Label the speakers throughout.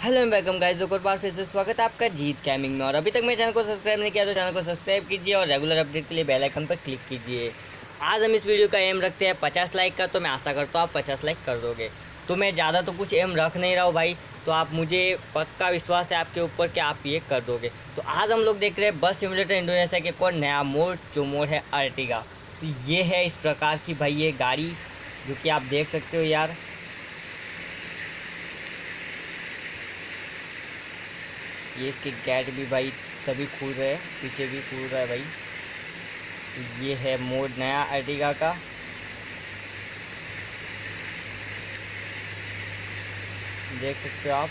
Speaker 1: Hello welcome guys, एक बार फिर से स्वागत है आपका जीत कैमिंग में। और अभी तक मेरे चैनल को सब्सक्राइब नहीं किया तो चैनल को सब्सक्राइब कीजिए और रेगुलर अपडेट के लिए बेल आइकन पर क्लिक कीजिए। आज हम इस वीडियो का एम रखते हैं पचास लाइक का तो मैं आशा करता हूँ आप पचास लाइक कर दोगे। तो मैं ज़्यादा तो कुछ एम रख नहीं रहा हूँ भाई तो आप मुझे पक्का विश्वास है आपके ऊपर कि आप ये कर दोगे। तो आज हम लोग देख रहे हैं बस सिमुलेटर इंडोनेशिया के और नया मोड जो मोड है अर्टिगा तो ये है इस प्रकार की भाई ये गाड़ी, जो कि आप देख सकते हो यार। ये इसके गेट भी भाई सभी खुल रहे हैं, पीछे भी खुल रहा है भाई। तो ये है मोड नया अर्टिगा का। देख सकते हो आप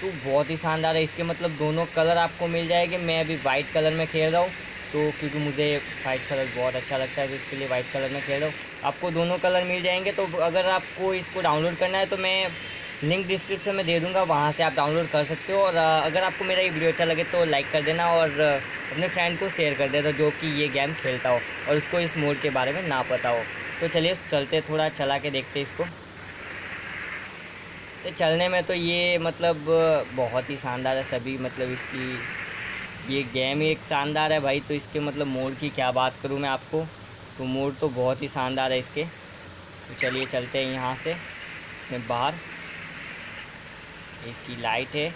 Speaker 1: तो बहुत ही शानदार है। इसके मतलब दोनों कलर आपको मिल जाएँगे। मैं अभी वाइट कलर में खेल रहा हूँ तो क्योंकि मुझे वाइट कलर बहुत अच्छा लगता है तो इसके लिए वाइट कलर में खेल रहा हूँ। आपको दोनों कलर मिल जाएँगे तो अगर आपको इसको डाउनलोड करना है तो मैं लिंक डिस्क्रिप्शन में दे दूँगा, वहाँ से आप डाउनलोड कर सकते हो। और अगर आपको मेरा ये वीडियो अच्छा लगे तो लाइक कर देना और अपने फ्रेंड को शेयर कर देना जो कि ये गेम खेलता हो और उसको इस मोड के बारे में ना पता हो। तो चलिए, चलते थोड़ा चला के देखते इसको। तो चलने में तो ये मतलब बहुत ही शानदार है सभी मतलब इसकी, ये गेम एक शानदार है भाई। तो इसके मतलब मोड की क्या बात करूँ मैं आपको? तो मोड तो बहुत ही शानदार है इसके। तो चलिए, चलते हैं यहाँ से बाहर। इसकी लाइट है।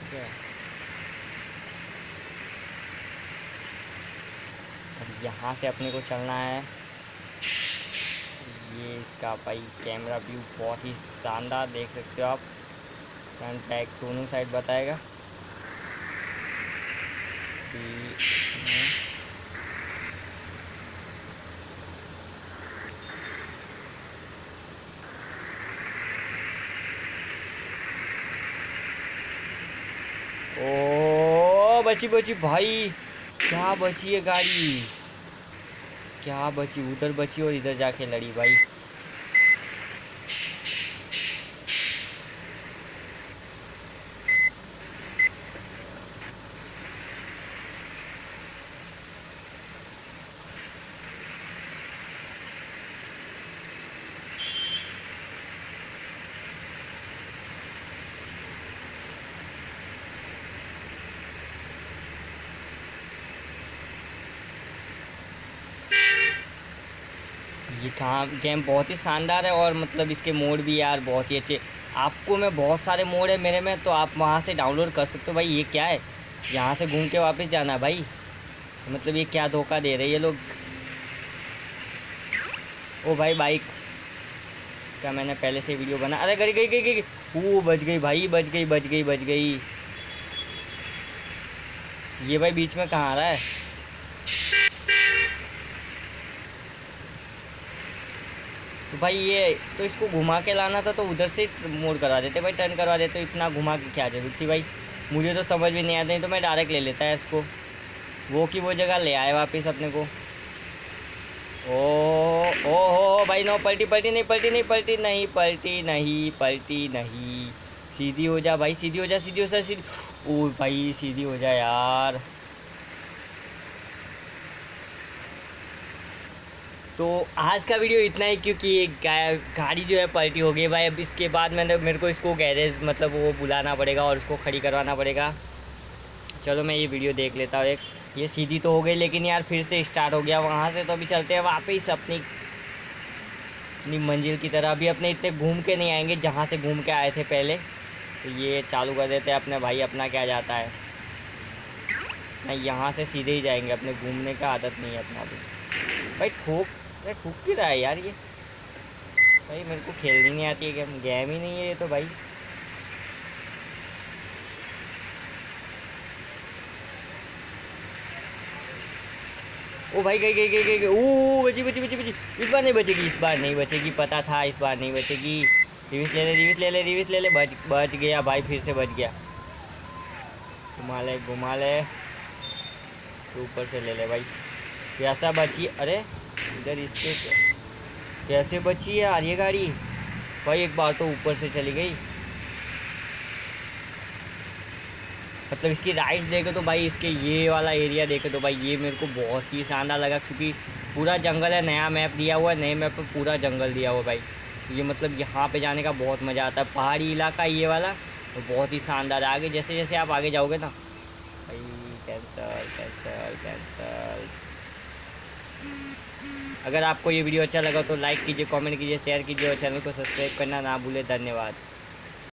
Speaker 1: ठीक है। अब यहाँ से अपने को चलना है। ये इसका भाई कैमरा व्यू बहुत ही शानदार, देख सकते हो आप। फ्रंट बैक दोनों साइड बताएगा। बची बची भाई। क्या बची है गाड़ी? क्या बची? उधर बची और इधर जाके लड़ी भाई। ये कहाँ गेम बहुत ही शानदार है और मतलब इसके मोड भी यार बहुत ही अच्छे। आपको मैं बहुत सारे मोड है मेरे में तो आप वहाँ से डाउनलोड कर सकते हो। भाई, ये क्या है? यहाँ से घूम के वापस जाना है भाई मतलब ये क्या धोखा दे रहे ये लोग? ओ भाई बाइक इसका मैंने पहले से वीडियो बना। अरे, गई गई गई गई वो बच गई भाई बच गई बच गई बच गई। ये भाई बीच में कहाँ आ रहा है? तो भाई ये तो इसको घुमा के लाना था तो उधर से मोड़ करवा देते भाई टर्न करवा देते इतना घुमा के क्या ज़रूरत थी भाई? मुझे तो समझ भी नहीं आता, नहीं तो मैं डायरेक्ट ले लेता है इसको। वो की वो जगह ले आए वापस अपने को। ओ ओ, हो भाई नो पलटी पलटी नहीं पलटी नहीं पलटी नहीं पलटी नहीं पलटी नहीं। सीधी हो जा भाई, सीधी हो जा, सीधी हो जा, सीधी। ओ भाई, सीधी हो जा यार। तो आज का वीडियो इतना ही, क्योंकि ये गाड़ी जो है पलटी हो गई भाई। अब इसके बाद मैंने, मेरे को इसको गैरेज मतलब वो बुलाना पड़ेगा और उसको खड़ी करवाना पड़ेगा। चलो मैं ये वीडियो देख लेता हूँ एक। ये सीधी तो हो गई, लेकिन यार फिर से स्टार्ट हो गया। वहाँ से तो अभी चलते हैं वापस अपनी अपनी मंजिल की तरह। अभी अपने इतने घूम के नहीं आएँगे, जहाँ से घूम के आए थे पहले। तो ये चालू कर देते हैं अपने भाई, अपना क्या जाता है। नहीं, यहाँ से सीधे ही जाएँगे, अपने घूमने का आदत नहीं है अपना अभी। भाई ठोक अरे ठूक क्यों रहा है यार ये। भाई, मेरे को खेलनी नहीं आती है गेम गेम ही नहीं है ये तो भाई। ओ भाई, गई गई गई गई गई। ओ बची बची बची बची। इस बार नहीं बचेगी, इस बार नहीं बचेगी, पता था इस बार नहीं बचेगी। रिविस ले ले रिविस ले ले रिविस ले ले। बच बच गया भाई, फिर से बच गया। घुमा ले घुमा ले। ऊपर से ले ले भाई। कैसा बची, अरे इधर इसके कैसे बची है यार ये गाड़ी? भाई एक बार तो ऊपर से चली गई। मतलब इसकी राइट देखे तो भाई, इसके ये वाला एरिया देखे तो भाई, ये मेरे को बहुत ही शानदार लगा क्योंकि पूरा जंगल है, नया मैप दिया हुआ है, नए मैप पर पूरा जंगल दिया हुआ भाई। ये मतलब यहाँ पे जाने का बहुत मज़ा आता है। पहाड़ी इलाका ये वाला तो बहुत ही शानदार आगे जैसे जैसे आप आगे जाओगे ना, भाई कैंसल कैंसल अगर आपको ये वीडियो अच्छा लगा तो लाइक कीजिए, कमेंट कीजिए, शेयर कीजिए और चैनल को सब्सक्राइब करना ना भूले। धन्यवाद।